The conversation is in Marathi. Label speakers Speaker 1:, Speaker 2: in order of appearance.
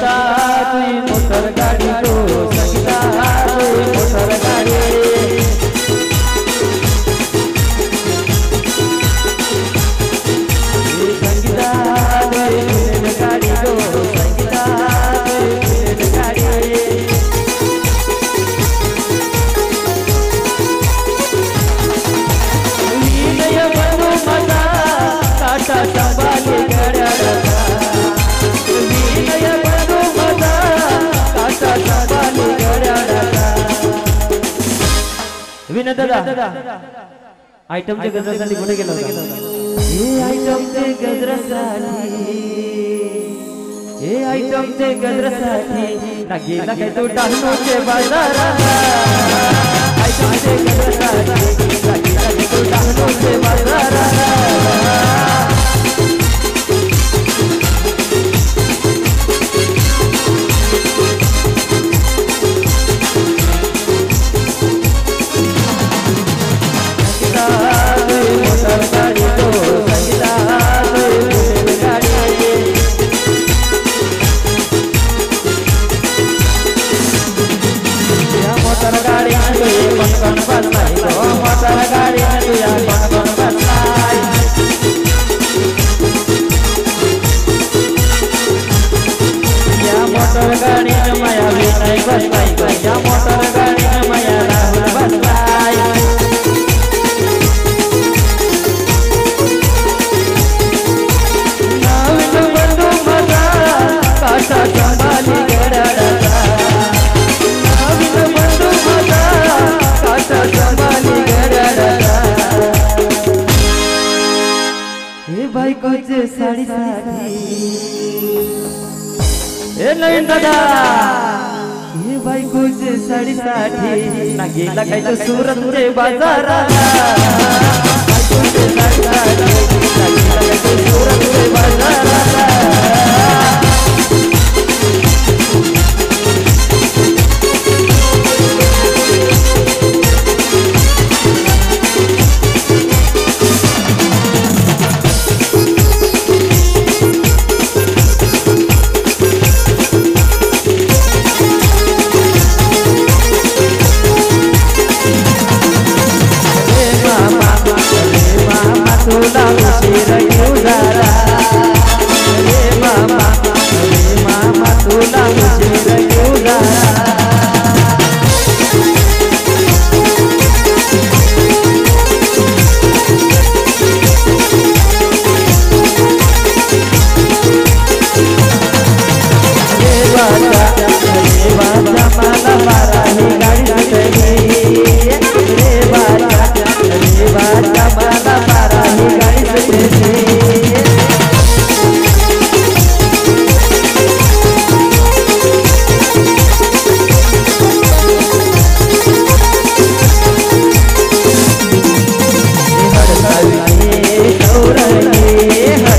Speaker 1: संगीता दादा आयटमच्या गजरासाठी कुठे गेलो हे आयटमचे गजरासाठी हे आयटमचे गजरासाठी ना गेला काय तो टाकूचे बाजारात माया विनय बसलाय या मोटर गाडी माया राहुल बसलाय नवीन बंधू माझा काटा संभाली नवीन बंधू माझा काटा संभाली हे बायकोचे हे नवीन दादा. बायकोचे साडीसाठी ना गेला काय तो सुरत रे बाजारात. बायकोचे साडीसाठी ना गेला काय तो सुरत बोला गौराई